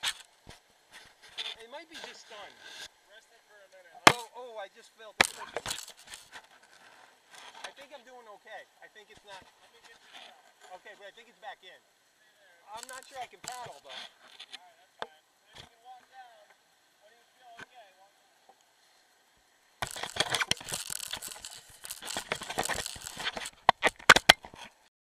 back. It might be just done. Rest it for a minute. Oh, oh, I just felt it. I think I'm doing okay. I think it's not. Okay, but I think it's back in. I'm not sure I can paddle though.